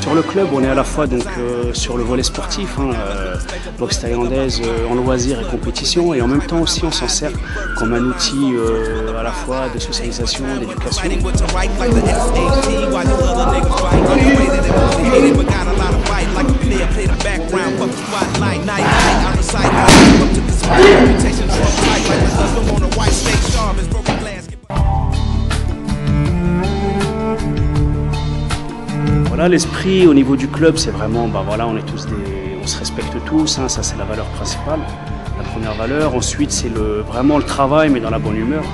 Sur le club, on est à la fois donc euh, sur le volet sportif, hein, euh, boxe thaïlandaise euh, en loisirs et compétition, et en même temps aussi on s'en sert comme un outil à la fois de socialisation, d'éducation. Voilà, l'esprit au niveau du club, c'est vraiment, bah voilà, on est tous des, on se respecte tous, hein, ça c'est la valeur principale, la première valeur. Ensuite, c'est le, vraiment le travail, mais dans la bonne humeur.